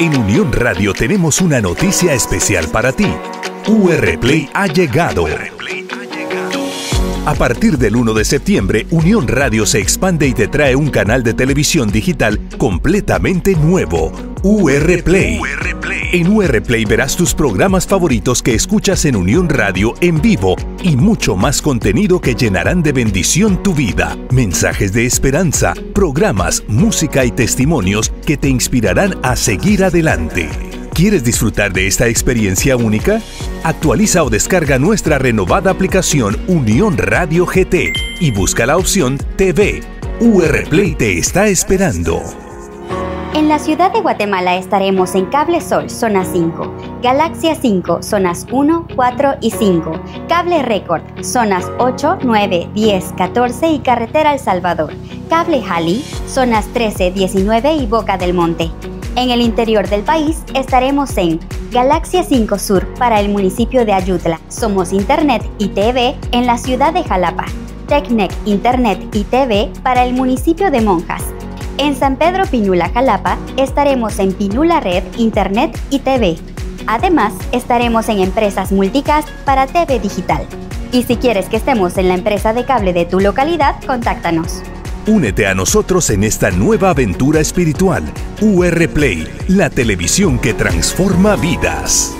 En Unión Radio tenemos una noticia especial para ti. UR Play ha llegado. A partir del 1 de septiembre, Unión Radio se expande y te trae un canal de televisión digital completamente nuevo, UR Play. En UR Play verás tus programas favoritos que escuchas en Unión Radio en vivo y mucho más contenido que llenarán de bendición tu vida. Mensajes de esperanza, programas, música y testimonios que te inspirarán a seguir adelante. ¿Quieres disfrutar de esta experiencia única? Actualiza o descarga nuestra renovada aplicación Unión Radio GT y busca la opción TV. UR Play te está esperando. En la ciudad de Guatemala estaremos en Cable Sol, zona 5, Galaxia 5, zonas 1, 4 y 5, Cable Record, zonas 8, 9, 10, 14 y Carretera El Salvador, Cable Jali, zonas 13, 19 y Boca del Monte. En el interior del país estaremos en Galaxia 5 Sur para el municipio de Ayutla. Somos Internet y TV en la ciudad de Jalapa. Tecnec Internet y TV para el municipio de Monjas. En San Pedro Pinula, Jalapa, estaremos en Pinula Red, Internet y TV. Además, estaremos en empresas multicast para TV digital. Y si quieres que estemos en la empresa de cable de tu localidad, contáctanos. Únete a nosotros en esta nueva aventura espiritual. UR Play, la televisión que transforma vidas.